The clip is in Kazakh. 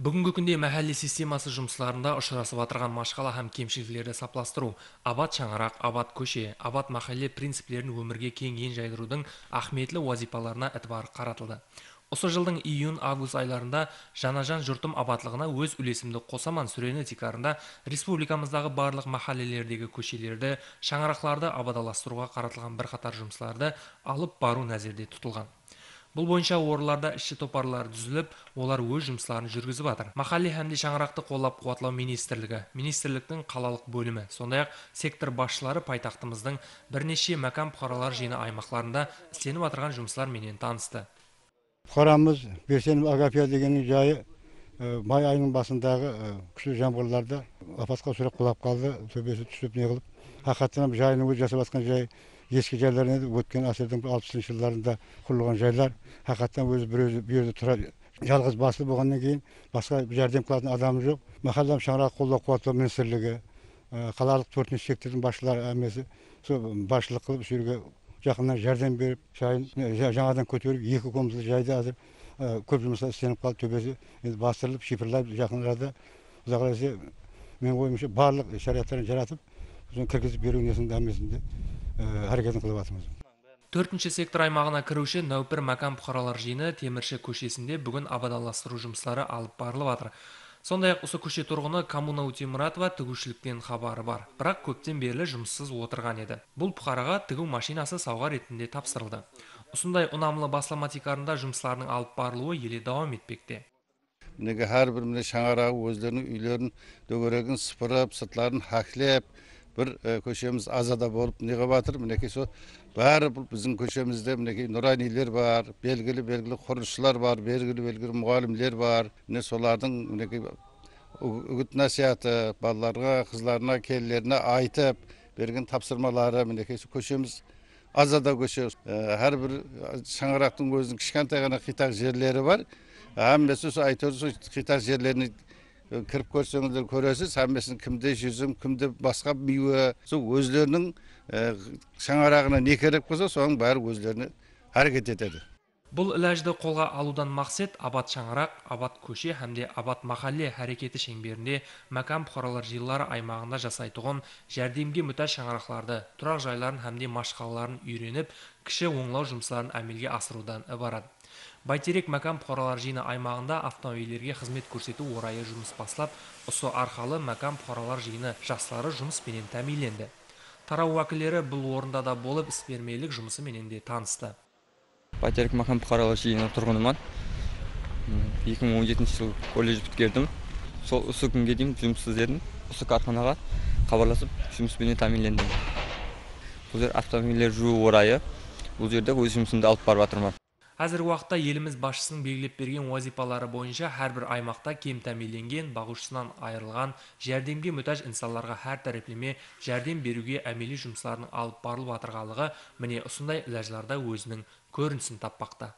бүгінгі күнде мәхәлле системасы жұмыстарында ұшырасып атырған машқала һәм кемшіліктерді сапластыру абат шаңырақ абат көше абат махалле принциплерін өмірге кең ен жайдырудың ахметлі уазипаларына әтбар қаратылды. Осы жылдың июнь август айларында жанажан жұртым абатлығына өз үлесімді қосаман сүрені тикарында республикамыздағы барлық махаллелердегі көшелерді шаңырақларды абадаластыруға қаратылған бірқатар жұмыстарды алып бару нәзерде тұтылған. Бұл бойынша орындарда іші топарлар түзіліп олар өз жұмыстарын жүргізіп жатыр. Махалли һәмде шаңырақты қолдап қуатлау министрлігі министрліктің қалалық бөлімі сондай ақ сектор басшылары пайтақтымыздың бірнеше мәкан бұқаралар жиыны аймақтарында істеніп жатырған жұмыстар менен танысты. Бұқарамыз берсенов агафия дегеннің жайы май айының басындағы күшті жаңбырларда апатқа ұшырап құлап қалды төбесі түсіп неғылып ақыреттен жайының өзі жасап жатқан жай ескі жайлар еді өткен ғасырдың алпысыншы жылдарында құрылған жайлар хақиқаттан өзі бір өзі бұл тұра жалғыз басты болғаннан кейін басқа жәрдем қылатын адамы жоқ махалла шаңырақ қолдау қуаттау министрлігі қалалық төртінші сектордың басшылары әмесі сол басшылық қылып осы жерге жақыннан жәрдем беріп жайын жаңадан көтеріп екі комнаталы жайды қазір көп жұмыстар істеліп қалды төбесі енді бастырылып шипырлап жақын арада құдай қаласа менің ойымша барлық шариғаттарын жаратып кіргізіп беру несінде әмесінде әрекетін қылып жатырмыз төртінші сектор аймағына кіруші нәупір мәкан бұқаралар жиыны темірші көшесінде бүгін абадаластыру жұмыстары алып барылып жатыр сондай ақ осы көше тұрғыны коммуна утемұратова тігушіліктен хабары бар. Бірақ көптен бері жұмыссыз отырған еді. Бұл бұқараға тігу машинасы сауға ретінде тапсырылды. Осындай ұнамлы басламатикарында жұмыстарының алып барылуы еле давам етпекте. Мінекей әрбір міне шаңырағы өздерінің үйлерін дөңгелегін сыпырып сыртларын хәклеп бір көшеміз азада болып неғып жатыр мінекей сол бәрі бұл біздің көшемізде мінекей нұранилер бар белгілі белгілі құрылысшылар бар белгілі белгілі мұғалімдер бар міне солардың мінекей үгіт насихаты балаларға қызларына келіндеріне айтып берген тапсырмалары мінекей көшеміз азада көше әрбір шаңырақтың өзінің кішкентай ғана қитақ жерлері бар әмбесі сол әйтеуір сол қитақ жерлеріне кіріп көрсеңіздер көресіз әммесін кімде жүзім кімде басқа миуа сол өздерінің шаңырағына не керек болса соның бәрі өздеріне әрекет етеді. Бұл іләжді қолға алудан мақсат абат шаңырақ абат көше һәмде абат махалле әрекеті шеңберінде мәкан бұқаралар жыйлары аймағында жасайтұғын жәрдемге мұқтаж шаңырақларды тұрақ жайларын һәмде машқалаларын үйреніп кіші оңлау жұмыстарын әмелге асырудан ібарат. Бәйтерек мәкан бұқаралар жиыны аймағында автомобильдерге қызмет көрсету орайы жұмыс бастап осы арқалы мәкан бұқаралар жиыны жастары жұмыспенен тәминленді тарау уәкілдері бұл орында да болып іс жұмысы менен де танысты. Бәйтерек мәкан бұқаралар жиыны тұрғынымын екі мың он жетінші жылы колледж біткердім сол осы күнге дейін жұмыссыз едім. Осы карханаға хабарласып жұмыспенен тәминлендім бұл жер автомобильдер жуу орайы бұл жерде өз жұмысымды алып барып жатырмын. Қазіргі уақытта еліміз басшысының белгілеп берген уазипалары бойынша әрбір аймақта кем тәминленген бағушысынан айырылған жәрдемге мұқтаж инсанларға әр тәреплеме жәрдем беруге әмели жұмыстарын алып барылып жатырғанлығы міне осындай ләжларда өзінің көрінісін таппақта.